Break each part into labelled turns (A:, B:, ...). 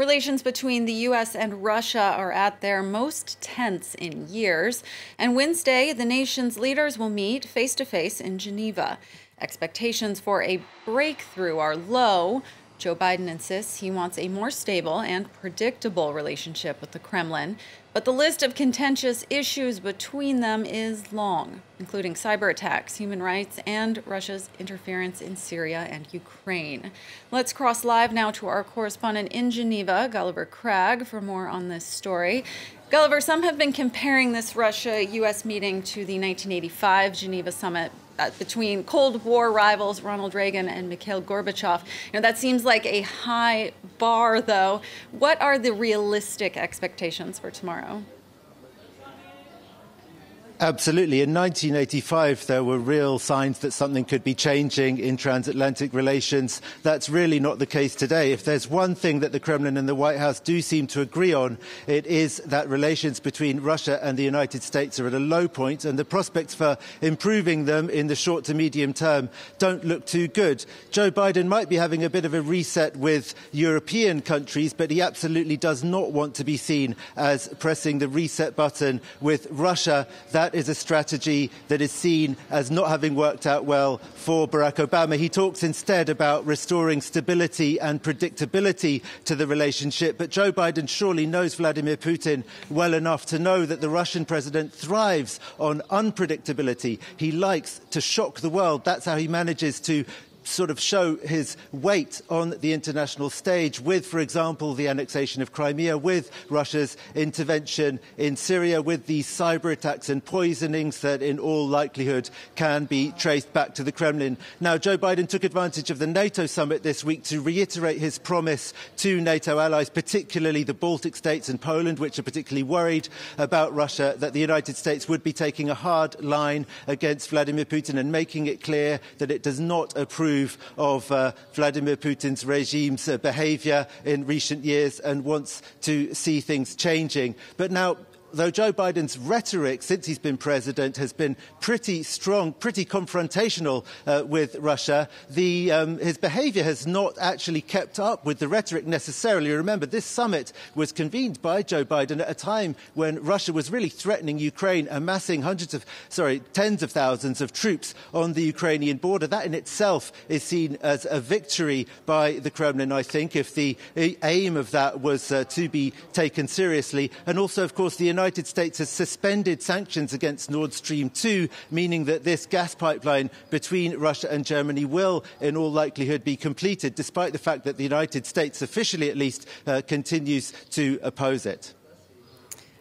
A: Relations between the U.S. and Russia are at their most tense in years, and Wednesday, the nation's leaders will meet face to face in Geneva. Expectations for a breakthrough are low. Joe Biden insists he wants a more stable and predictable relationship with the Kremlin, but the list of contentious issues between them is long, including cyber attacks, human rights, and Russia's interference in Syria and Ukraine. Let's cross live now to our correspondent in Geneva, Gulliver Cragg, for more on this story. Gulliver, some have been comparing this Russia US meeting to the 1985 Geneva summit uh, between Cold War rivals Ronald Reagan and Mikhail Gorbachev. You know, that seems like a high bar, though. What are the realistic expectations for tomorrow?
B: Absolutely. In 1985, there were real signs that something could be changing in transatlantic relations. That's really not the case today. If there's one thing that the Kremlin and the White House do seem to agree on, it is that relations between Russia and the United States are at a low point, and the prospects for improving them in the short to medium term don't look too good. Joe Biden might be having a bit of a reset with European countries, but he absolutely does not want to be seen as pressing the reset button with Russia. That that is a strategy that is seen as not having worked out well for Barack Obama. He talks instead about restoring stability and predictability to the relationship. But Joe Biden surely knows Vladimir Putin well enough to know that the Russian president thrives on unpredictability. He likes to shock the world. That's how he manages to sort of show his weight on the international stage with, for example, the annexation of Crimea, with Russia's intervention in Syria, with these cyber attacks and poisonings that in all likelihood can be traced back to the Kremlin. Now, Joe Biden took advantage of the NATO summit this week to reiterate his promise to NATO allies, particularly the Baltic states and Poland, which are particularly worried about Russia, that the United States would be taking a hard line against Vladimir Putin and making it clear that it does not approve of uh, Vladimir Putin's regime's uh, behavior in recent years and wants to see things changing. But now, though Joe Biden's rhetoric since he's been president has been pretty strong, pretty confrontational uh, with Russia, the, um, his behavior has not actually kept up with the rhetoric necessarily. Remember, this summit was convened by Joe Biden at a time when Russia was really threatening Ukraine, amassing hundreds of, sorry, tens of thousands of troops on the Ukrainian border. That in itself is seen as a victory by the Kremlin, I think, if the aim of that was uh, to be taken seriously. And also, of course, the United States has suspended sanctions against Nord Stream 2, meaning that this gas pipeline between Russia and Germany will, in all likelihood, be completed, despite the fact that the United States, officially at least, uh, continues to oppose it.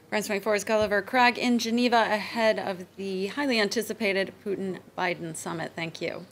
A: France 24's Gulliver Cragg in Geneva ahead of the highly anticipated Putin Biden summit. Thank you.